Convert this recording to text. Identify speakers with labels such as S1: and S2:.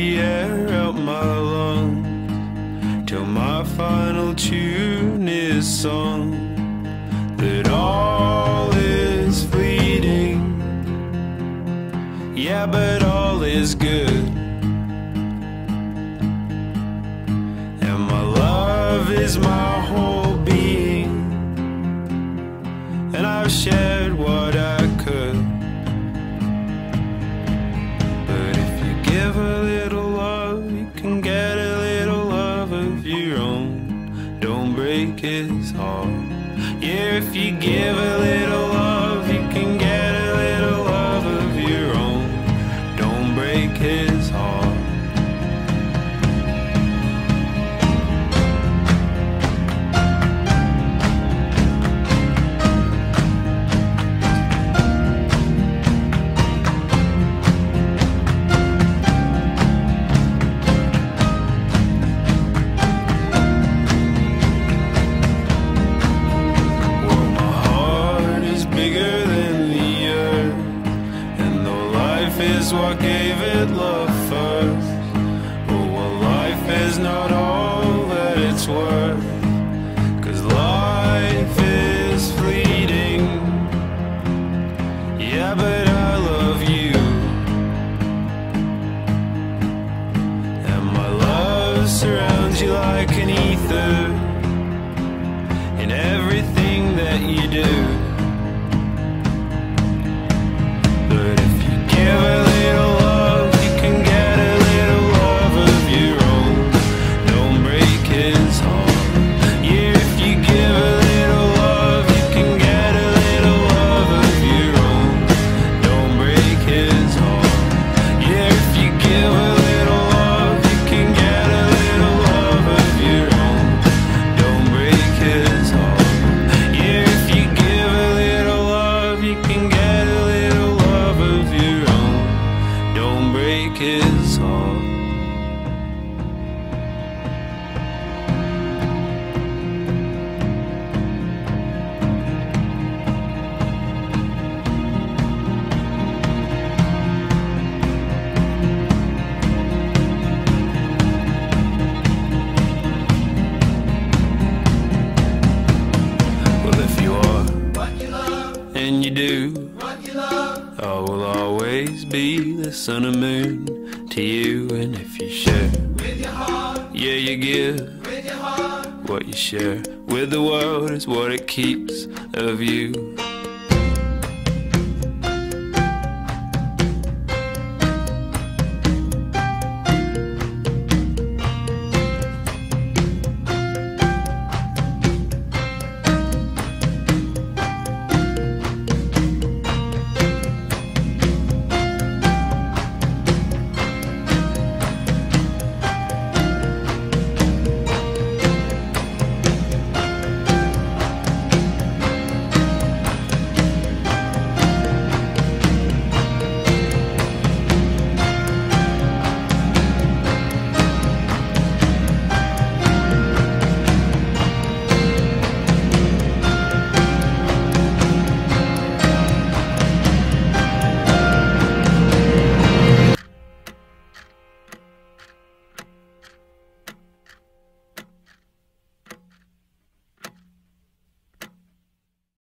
S1: the air out my lungs till my final tune is sung. That all is fleeting, yeah, but all is good. And my love is my whole being, and I've shared what I. break his heart. Yeah, if you give a little love, you can get a little love of your own. Don't break his heart. Is what gave it love first, oh, well, life is not all that it's worth. Cause life is fleeting. Yeah, but I love you. And my love surrounds you like an ether in everything that you do. Love, you do,
S2: what you love,
S1: I will always be the sun and moon to you. And if you share,
S2: with your heart,
S1: yeah, you give.
S2: with your heart,
S1: What you share with the world is what it keeps of you.